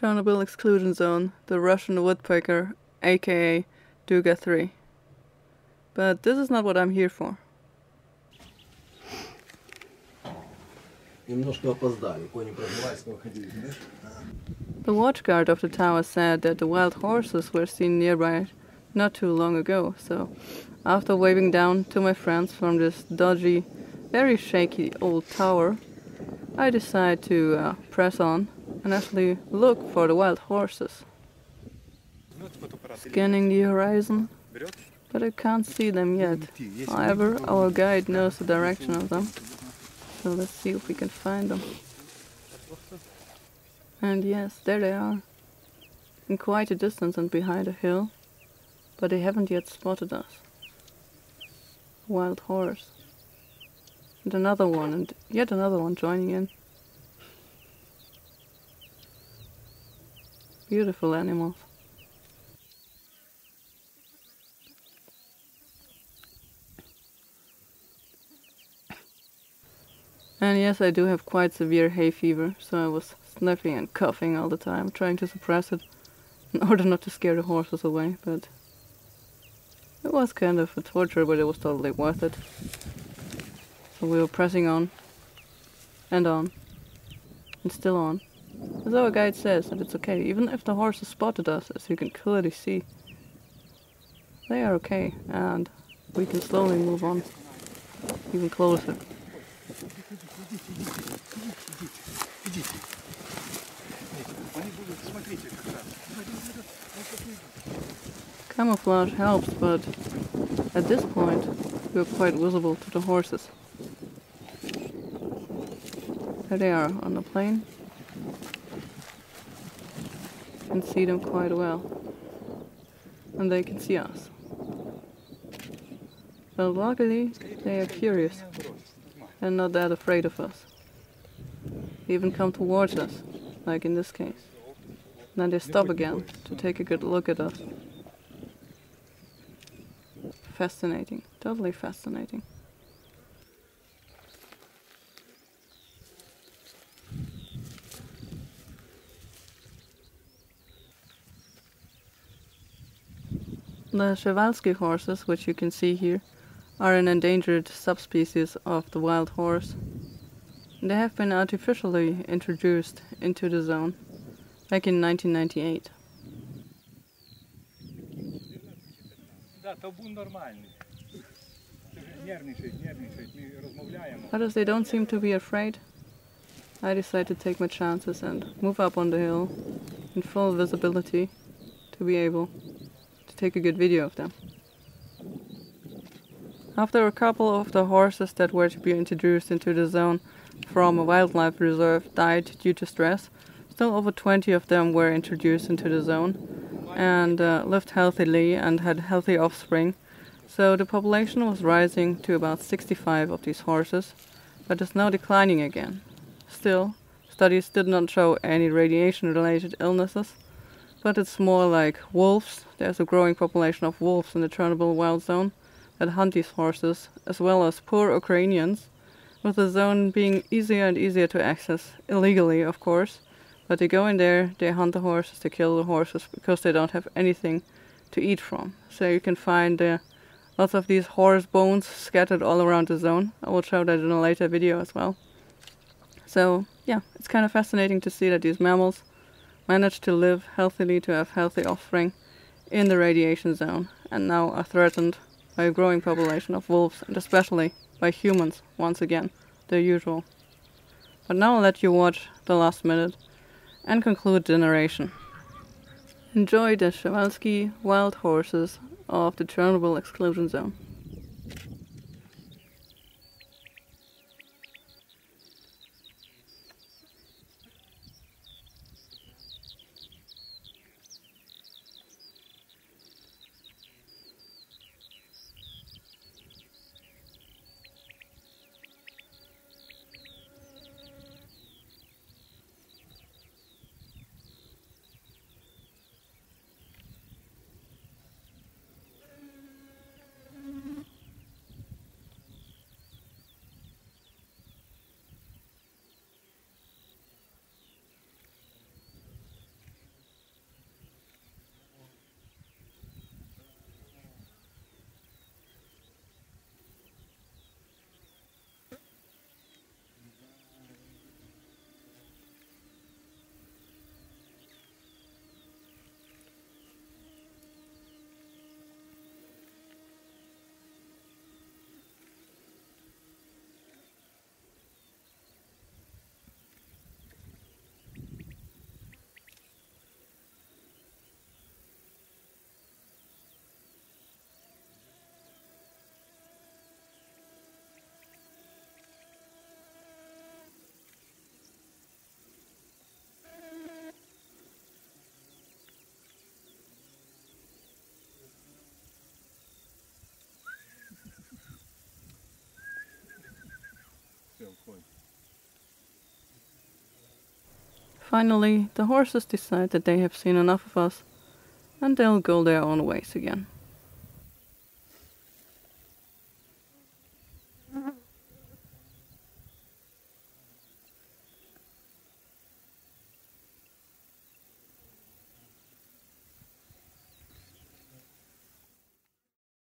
Chernobyl Exclusion Zone, the Russian woodpecker, aka Duga 3. But this is not what I'm here for. The watchguard of the tower said that the wild horses were seen nearby not too long ago, so after waving down to my friends from this dodgy, very shaky old tower, I decide to uh, press on and actually look for the wild horses. Scanning the horizon, but I can't see them yet. However, our guide knows the direction of them, so let's see if we can find them. And yes, there they are. In quite a distance and behind a hill, but they haven't yet spotted us. Wild horse. And another one, and yet another one joining in. Beautiful animals. And yes, I do have quite severe hay fever, so I was sniffing and coughing all the time, trying to suppress it in order not to scare the horses away, but it was kind of a torture, but it was totally worth it. So we were pressing on, and on, and still on. As our guide says that it's okay, even if the horses spotted us, as you can clearly see. They are okay, and we can slowly move on, even closer. Camouflage helps, but at this point we are quite visible to the horses. There they are on the plain. Can see them quite well. And they can see us. But luckily they are curious and not that afraid of us. They even come towards us, like in this case. Then they stop again to take a good look at us. Fascinating, totally fascinating. The Przewalski horses, which you can see here, are an endangered subspecies of the wild horse. They have been artificially introduced into the zone back in 1998. But as they don't seem to be afraid, I decide to take my chances and move up on the hill in full visibility to be able to take a good video of them. After a couple of the horses that were to be introduced into the zone from a wildlife reserve died due to stress, still over 20 of them were introduced into the zone and uh, lived healthily and had healthy offspring. So the population was rising to about 65 of these horses, but is now declining again. Still, studies did not show any radiation related illnesses, but it's more like wolves. There's a growing population of wolves in the Chernobyl wild zone that hunt these horses, as well as poor Ukrainians, with the zone being easier and easier to access, illegally, of course. But they go in there, they hunt the horses, they kill the horses because they don't have anything to eat from. So you can find uh, lots of these horse bones scattered all around the zone. I will show that in a later video as well. So yeah, it's kind of fascinating to see that these mammals manage to live healthily, to have healthy offspring in the radiation zone, and now are threatened by a growing population of wolves, and especially by humans once again, the usual. But now I'll let you watch the last minute and conclude the narration. Enjoy the Przewalski wild horses of the Chernobyl exclusion zone. Finally, the horses decide that they have seen enough of us and they'll go their own ways again.